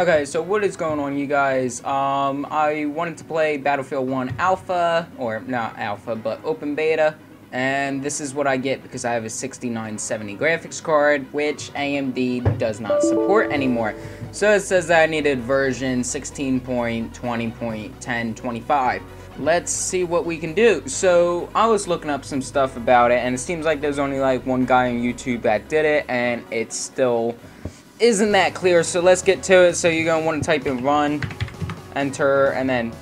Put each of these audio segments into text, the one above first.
Okay, so what is going on, you guys? Um, I wanted to play Battlefield 1 Alpha, or not Alpha, but Open Beta, and this is what I get because I have a 6970 graphics card, which AMD does not support anymore. So it says that I needed version 16.20.1025. Let's see what we can do. So I was looking up some stuff about it, and it seems like there's only like one guy on YouTube that did it, and it's still isn't that clear, so let's get to it. So you're going to want to type in run, enter, and then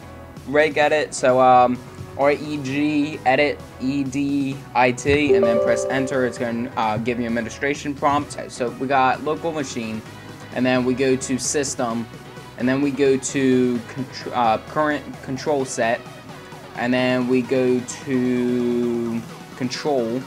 reg edit. So um, R-E-G edit, E-D-I-T, and then press enter. It's going to uh, give you administration prompt. So we got local machine, and then we go to system, and then we go to contr uh, current control set, and then we go to control,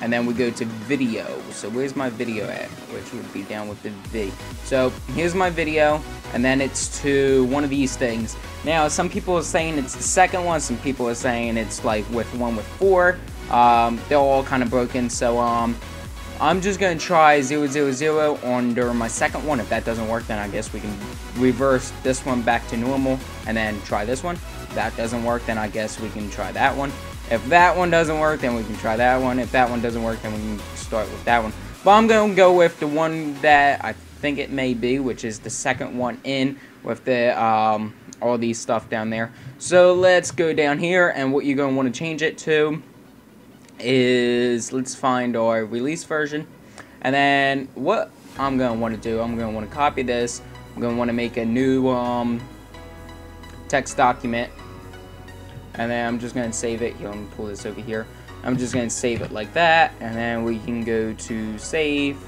and then we go to video. So where's my video at? Which would be down with the V. So here's my video, and then it's to one of these things. Now, some people are saying it's the second one, some people are saying it's like with one with four. Um, they're all kind of broken, so um, I'm just going to try 000 under my second one. If that doesn't work, then I guess we can reverse this one back to normal, and then try this one. If that doesn't work, then I guess we can try that one. If that one doesn't work, then we can try that one. If that one doesn't work, then we can start with that one. But I'm going to go with the one that I think it may be, which is the second one in with the um, all these stuff down there. So let's go down here, and what you're going to want to change it to is, let's find our release version. And then what I'm going to want to do, I'm going to want to copy this. I'm going to want to make a new um, text document and then I'm just going to save it. Here, let me pull this over here. I'm just going to save it like that, and then we can go to save,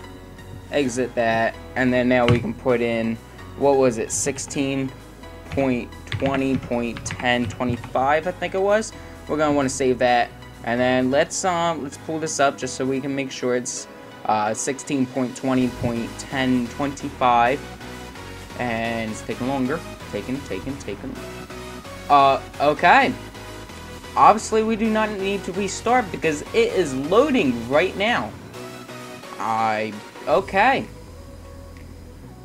exit that, and then now we can put in, what was it, 16.20.1025, I think it was. We're going to want to save that, and then let's um let's pull this up just so we can make sure it's uh, 16.20.1025, and it's taking longer, taking, taking, taking. Uh, okay obviously we do not need to restart because it is loading right now. I... okay.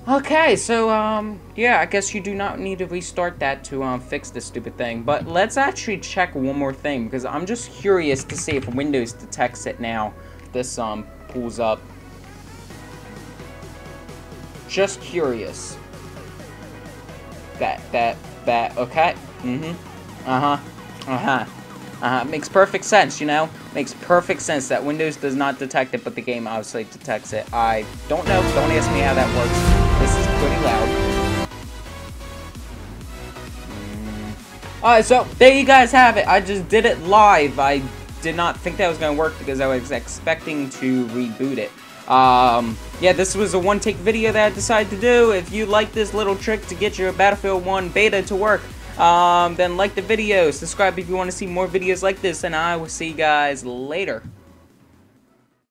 Okay, so, um, yeah, I guess you do not need to restart that to, um, fix this stupid thing. But let's actually check one more thing, because I'm just curious to see if Windows detects it now. This, um, pulls up. Just curious. That, that, that, okay. Mm-hmm. Uh-huh. Uh-huh. Uh, huh. makes perfect sense, you know? Makes perfect sense that Windows does not detect it, but the game obviously detects it. I don't know. Don't ask me how that works. This is pretty loud. Alright, so there you guys have it. I just did it live. I did not think that was going to work because I was expecting to reboot it. Um, yeah, this was a one-take video that I decided to do. If you like this little trick to get your Battlefield 1 beta to work, um, then like the video, subscribe if you want to see more videos like this, and I will see you guys later.